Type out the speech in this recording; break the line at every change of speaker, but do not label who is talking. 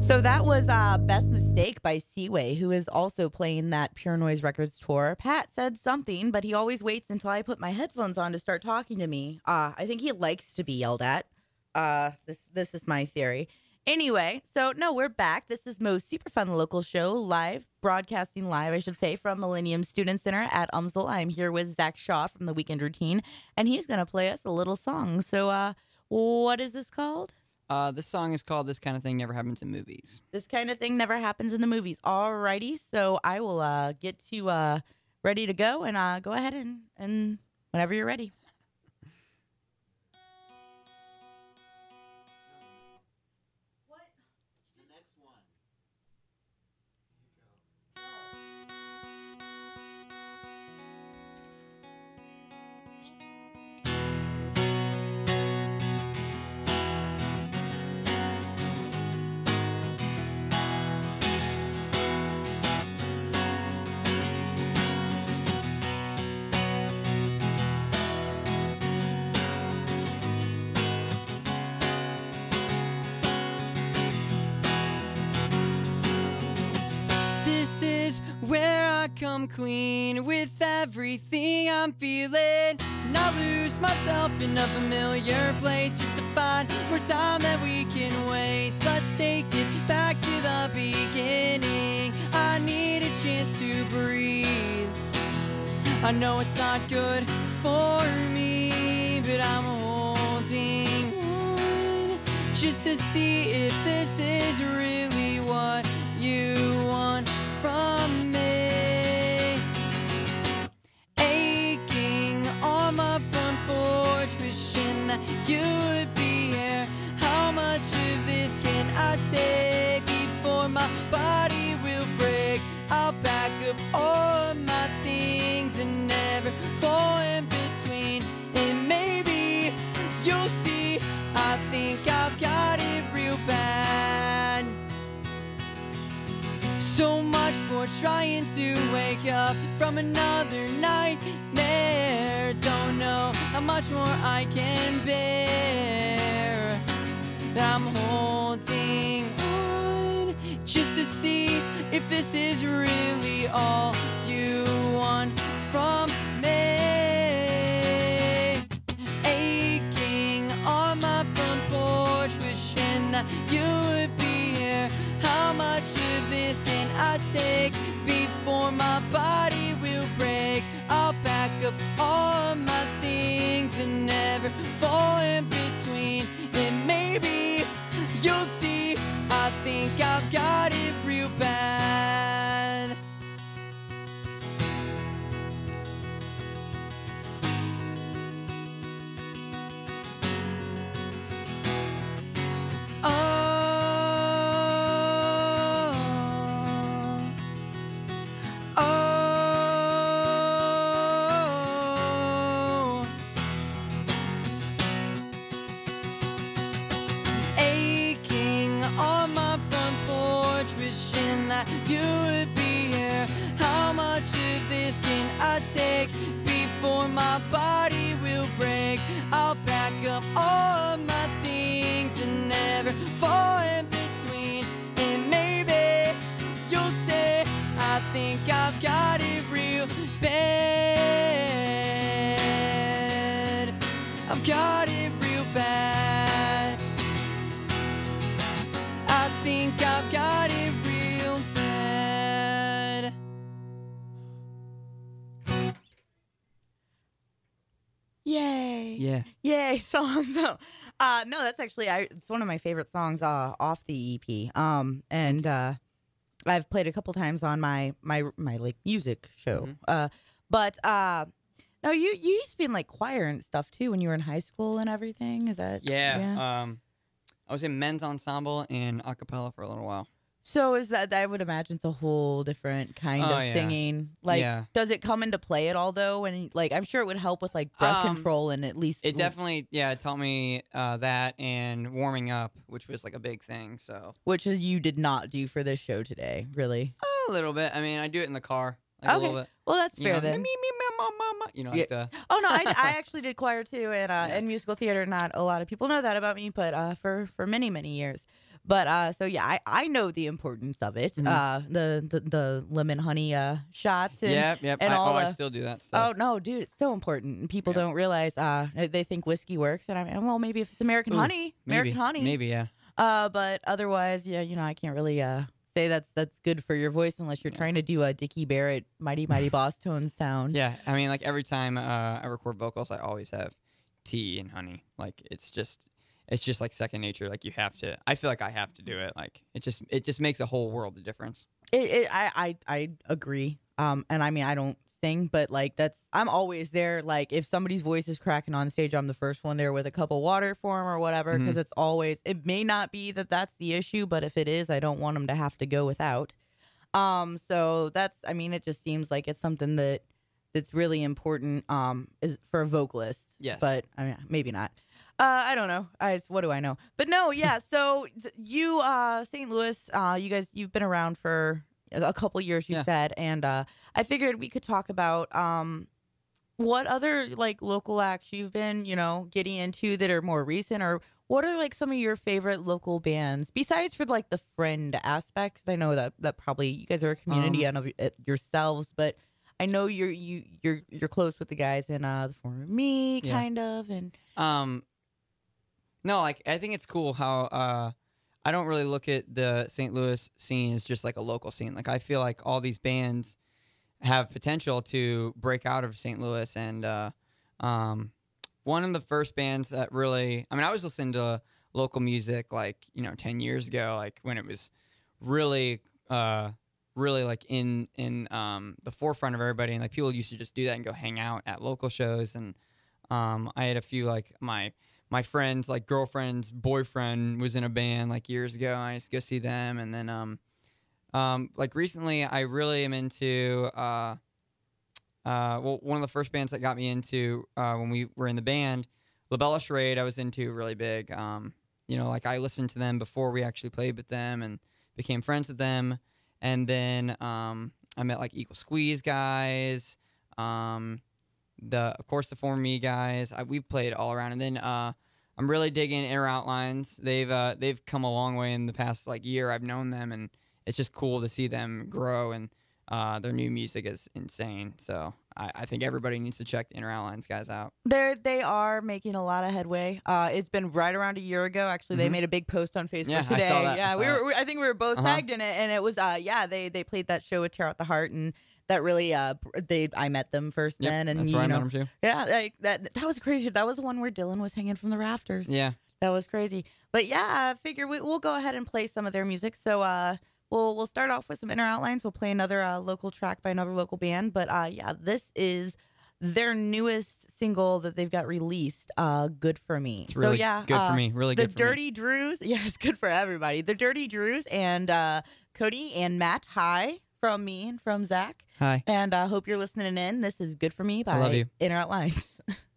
So that was uh, Best Mistake by Seaway, who is also playing that Pure Noise Records tour. Pat said something, but he always waits until I put my headphones on to start talking to me. Uh, I think he likes to be yelled at. Uh, this this is my theory. Anyway, so no, we're back. This is Mo's super fun local show, live broadcasting live, I should say, from Millennium Student Center at UMSL. I'm here with Zach Shaw from the Weekend Routine, and he's gonna play us a little song. So, uh, what is this called?
Uh, this song is called "This Kind of Thing Never Happens in Movies."
This kind of thing never happens in the movies. Alrighty, so I will uh, get to uh, ready to go, and uh, go ahead and and whenever you're ready.
This is where I come clean with everything I'm feeling. Not lose myself in a familiar place just to find more time that we can waste. Let's take it back to the beginning. I need a chance to breathe. I know it's not good for me, but I'm holding on just to see if this is really what you trying to wake up from another nightmare. Don't know how much more I can bear. I'm holding on just to see if this is really all you want from I'll up. All Yeah.
Yay! Song. So, uh, no, that's actually I, it's one of my favorite songs uh, off the EP. Um, and uh, I've played a couple times on my my my like music show.
Mhm.
Uh, but uh, no, you you used to be in like choir and stuff too when you were in high school and everything. Is that
Yeah. Um, I was in men's ensemble and a cappella for a little while.
So is that I would imagine it's a whole different kind
Oh,
of
yeah.
singing. Like,
Yeah.
does it come into play at all though? And like, I'm sure it would help with like breath
Um,
control and at least
It definitely, yeah, it taught me uh, that and warming up, which was like a big thing. So
which is you did not do for this show today, really.
a little bit. I mean, I do it in the car, like a
Okay.
little bit.
Well, that's
You
fair
know,
then.
Me, me, me, ma, ma, ma. You know, like the
Oh no, I, I actually did choir too, and uh,
Yeah.
and musical theater. Not a lot of people know that about me, but uh, for for many many years. But uh, so yeah, I, I know the importance of it.
Mhm.
Uh, the, the the lemon honey uh shots. And,
yep, yep.
and
I,
all
oh, I still do that Stuff.
Oh no, dude, it's so important. And people
Yeah.
don't realize. Uh, they think whiskey works, and I mean, well, maybe if it's American
Ooh,
honey,
maybe,
American honey.
maybe, yeah.
Uh, but otherwise, yeah, you know, I can't really uh say that's that's good for your voice unless you're
Yeah.
trying to do a Dickie Barrett Mighty Mighty Bosstone sound.
Yeah, I mean, like every time uh, I record vocals, I always have tea and honey. Like it's just, it's just like second nature. Like you have to. I feel like I have to do it. Like it just, it just makes a whole world of difference.
It, it, I, I, I agree. Um, and I mean, I don't sing, but like that's I'm always there. Like if somebody's voice is cracking on stage, I'm the first one there with a cup of water for 'em or whatever. Because it's always. It may not be that that's the issue, but if it is, I don't want them to have to go without. Um, so that's. I mean, it just seems like it's something that that's really important. Um, is for a vocalist.
Yes.
But I mean, maybe not. Uh, I don't know. I what do I know? But no, yeah. So th- you, uh, St. Louis, uh, you guys, you've been around for a couple years, you
Yeah.
said, and uh, I figured we could talk about um, what other like local acts you've been, you know, getting into that are more recent, or what are like some of your favorite local bands besides for like the friend aspect? Because I know that that probably you guys are a community
Um,
of it yourselves, but. I know you're you you're you're close with the guys in uh the former me
Yeah.
kind of and
Um, no, like I think it's cool how uh, I don't really look at the St. Louis scene as just like a local scene. Like I feel like all these bands have potential to break out of St. Louis, and uh, um, one of the first bands that really, I mean, I was listening to local music like you know ten years ago, like when it was really. Uh, really like in in um the forefront of everybody and like people used to just do that and go hang out at local shows and um i had a few like my my friends like girlfriend's boyfriend was in a band like years ago i used to go see them and then um um like recently i really am into uh uh well one of the first bands that got me into uh when we were in the band labella charade i was into really big um you know like i listened to them before we actually played with them and became friends with them and then um i met like equal squeeze guys um the of course the Former Me guys I, we played all around and then uh i'm really digging inner outlines they've uh they've come a long way in the past like year i've known them and it's just cool to see them grow and uh their new music is insane so i, I think everybody needs to check the inner outlines guys out
They're they are making a lot of headway. Uh, it's been right around a year ago. Actually, they
Mhm.
made a big post on Facebook
Yeah, I saw
today.
that,
Yeah, we were. We, I think we were both
Uh-huh.
tagged in it, and it was. Uh, yeah, they they played that show with Tear Out the Heart, and that really. Uh, they I met them first
Yep,
then, and
that's
you
where i
know,
met them too
yeah, like, that that was crazy. That was the one where Dylan was hanging from the rafters.
yeah
That was crazy. But yeah, I figure we, we'll go ahead and play some of their music. So uh, we'll we'll start off with some inner outlines. We'll play another uh, local track by another local band. But uh, yeah, this is their newest single that they've got released. Uh, good for me.
it's really
so yeah,
good
uh,
for me really
The
good for me.
The Dirty Drews. Yeah, it's good for everybody. The Dirty Drews and uh, Cody and Matt. Hi from me and from Zach.
hi
And I uh, hope you're listening in. This is good for me by
love you.
Inner Outlines.